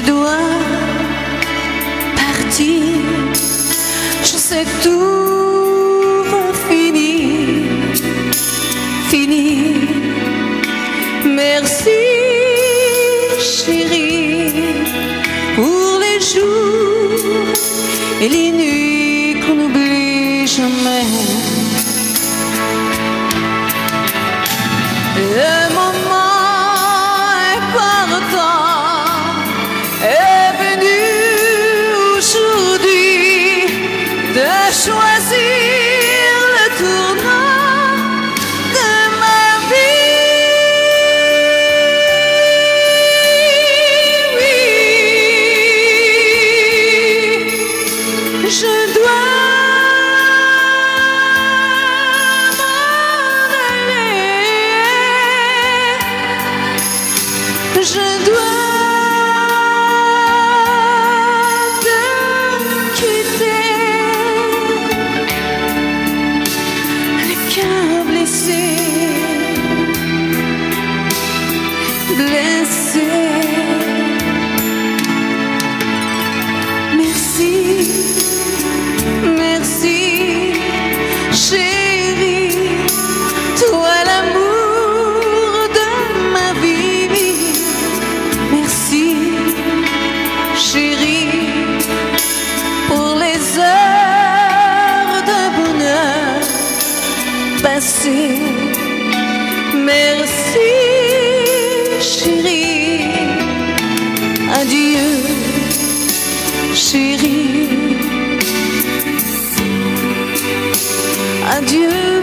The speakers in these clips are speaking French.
je dois partir. Je sais que tout va finir, finir. Merci, chérie, pour les jours et les nuits choisir le tournant de ma vie. Oui, je dois m'en aller. Je dois chérie, adieu,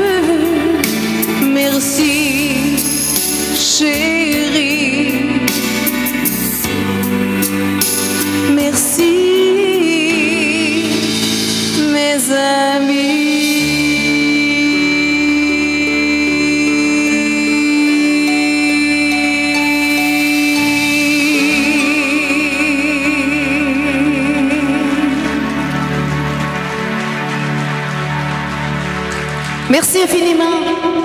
Merci infiniment.